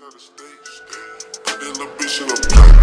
Put That little bitch in a pack.